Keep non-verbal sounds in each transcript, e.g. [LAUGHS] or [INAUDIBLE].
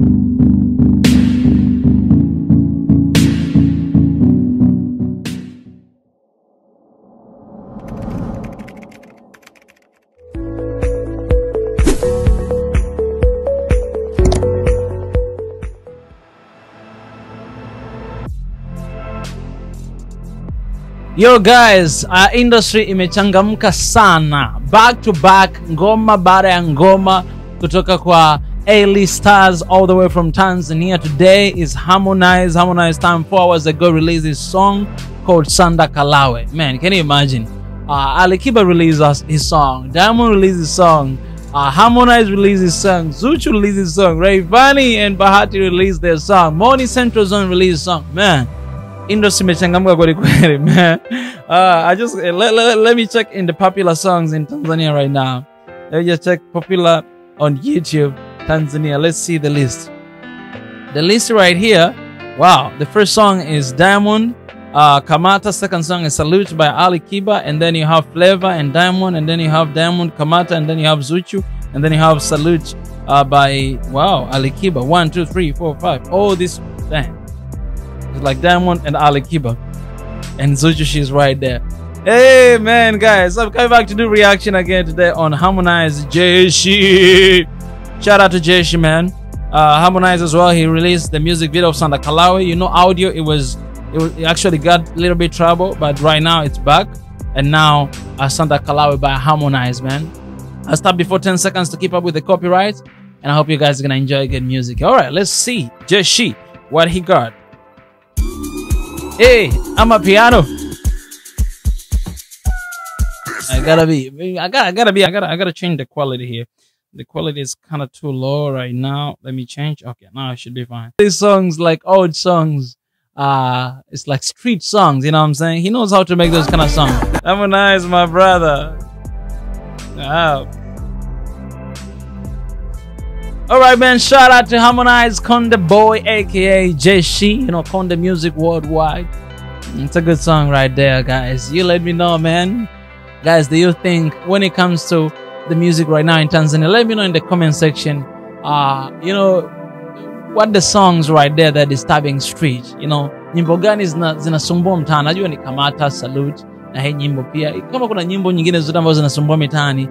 Yo guys, uh, industry imechangamka sana, back to back, ngoma baada ya ngoma kutoka kwa A-list stars all the way from Tanzania. Today is Harmonize. Harmonize time four hours ago released his song called Sandakalawe. Man, can you imagine? Uh, Ali Kiba released his song, Diamond released his song, uh, Harmonize released his song, Zuchu released his song, Rayvanny and Bahati released their song, Money Central Zone released song. Man, industry [LAUGHS] man uh, i just let, let, let me check in the popular songs in tanzania right now let me just check popular on youtube tanzania. Let's see the list. The list right here. Wow. The first song is diamond. Uh, kamata second song is salute by ali kiba. And then you have flavor and diamond. And then you have diamond kamata. And then you have zuchu. And then you have salute uh, by wow ali kiba. One two three four five. Oh this damn it's like Diamond and Ali Kiba. And Zuchu, she's right there. Hey man, guys, I'm coming back to do reaction again today on Harmonize Jeshi. Shout out to Jeshi, man. Uh, Harmonize as well. He released the music video of Sandakalawe. You know, audio it was it, was, it actually got a little bit trouble, but right now it's back. And now uh, Sandakalawe by Harmonize, man. I'll stop before 10 seconds to keep up with the copyright. And I hope you guys are gonna enjoy good music. All right, let's see Jeshi what he got. Hey, I'm a piano. I gotta be. I gotta. I gotta be. I gotta. I gotta change the quality here. The quality is kind of too low right now. Let me change. Okay, now it should be fine. These songs, like old songs, uh, it's like street songs. You know what I'm saying? He knows how to make those kind of songs. Harmonize, my brother. Wow. All right, man. Shout out to Harmonize Konde Boy, aka Jeshi. You know, Konde Music Worldwide. It's a good song right there, guys. You let me know, man. Guys, do you think when it comes to the music right now in Tanzania? Let me know in the comment section. Uh, you know, what the songs right there that disturbing street. You know, nyimbo gani zina- zinasumbua mtaani? Najua ni Kamata, Salute na hii nyimbo pia. Kama kuna nyimbo nyingine zote ambazo zinasumbua mitaani,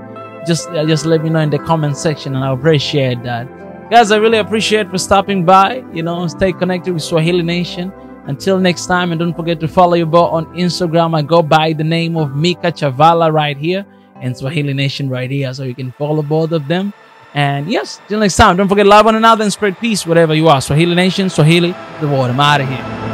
just uh, just let me know in the comment section and I appreciate that. Guys, I really appreciate for stopping by. You know, stay connected with Swahili Nation. Until next time, and don't forget to follow your boy on Instagram. I go by the name of Mika Chavala right here and Swahili Nation right here. So you can follow both of them. And yes, till next time, don't forget love one another and spread peace wherever you are. Swahili Nation, Swahili, the world. I'm out of here.